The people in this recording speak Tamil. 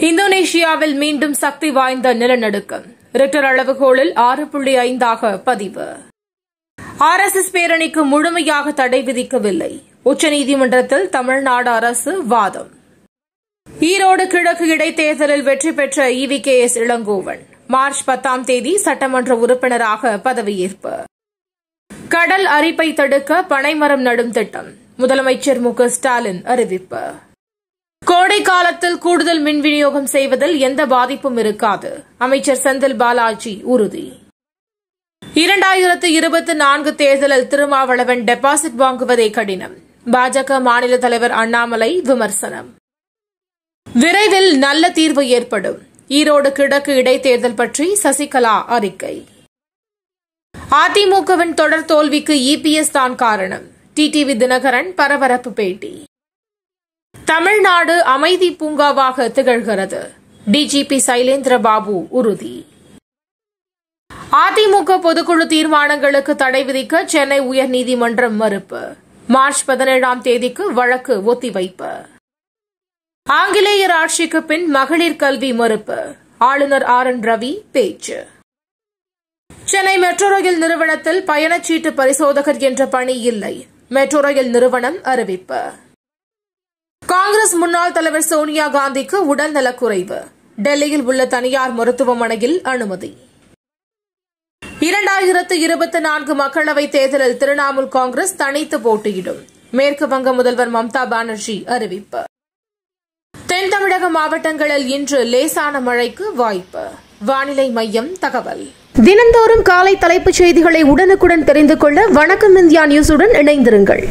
இந்தோனேஷியாவில் மீண்டும் சக்தி வாய்ந்த நிலநடுக்கம். ரிக்டர் அளவுகோலில் ஆறு புள்ளி ஐந்தாக பதிவு. ஆர் எஸ் எஸ் பேரணிக்கு முழுமையாக தடை விதிக்கவில்லை. உச்சநீதிமன்றத்தில் தமிழ்நாடு அரசு வாதம். ஈரோடு கிழக்கு இடைத்தேர்தலில் வெற்றி பெற்ற E V K S Elangovan. March பத்தாம் தேதி சட்டமன்ற உறுப்பினராக பதவியேற்பு. கடல் அரிப்பை தடுக்க பனைமரம் நடும் திட்டம். முதலமைச்சர் மு க ஸ்டாலின் அறிவிப்பு. கோடை காலத்தில் கூடுதல் மின் விநியோகம் செய்வதில் எந்த பாதிப்பும் இருக்காது. அமைச்சர் செந்தில் பாலாஜி உறுதி. இரண்டாயிரத்து இருபத்தி நான்கு தேர்தலில் திருமாவளவன் டெபாசிட் வாங்குவதே கடினம். பாஜக மாநில தலைவர் அண்ணாமலை விமர்சனம். விரைவில் நல்ல தீர்வு ஏற்படும். ஈரோடு கிழக்கு இடைத்தேர்தல் பற்றி சசிகலா அறிக்கை. அதிமுகவின் தொடர் தோல்விக்கு இபிஎஸ் தான் காரணம். டிடிவி தினகரன் பரபரப்பு பேட்டி. தமிழ்நாடு அமைதி பூங்காவாக திகழ்கிறது. டிஜிபி சைலேந்திர பாபு உறுதி. அதிமுக பொதுக்குழு தீர்மானங்களுக்கு தடை விதிக்க சென்னை உயர்நீதிமன்றம் மறுப்பு. மார்ச் பதினேழாம் தேதிக்கு வழக்கு ஒத்திவைப்பு. ஆங்கிலேயர் ஆட்சிக்கு பின் மகளிர் கல்வி மறுப்பு. ஆளுநர் ஆர் என் ரவி பேச்சு. சென்னை மெட்ரோ ரயில் நிறுவனத்தில் பயணச்சீட்டு பரிசோதகர் என்ற பணி இல்லை. மெட்ரோ ரயில் நிறுவனம் அறிவிப்பு. காங்கிரஸ் முன்னாள் தலைவர் சோனியா காந்திக்கு உடல் நலக்குறைவு. டெல்லியில் உள்ள தனியார் மருத்துவமனையில் அனுமதி. இரண்டாயிரத்து இருபத்தி நான்கு மக்களவைத் தேர்தலில் திரிணாமுல் காங்கிரஸ் தனித்து போட்டியிடும். மேற்கு வங்க முதல்வர் மம்தா பானர்ஜி அறிவிப்பு. தென் தமிழக மாவட்டங்களில் இன்று லேசான மழைக்கு வாய்ப்பு. வானிலை மையம் தகவல். தினந்தோறும் காலை தலைப்புச் செய்திகளை உடனுக்குடன் தெரிந்து கொள்ள வணக்கம் இந்தியா நியூஸுடன் இணைந்திருங்கள்.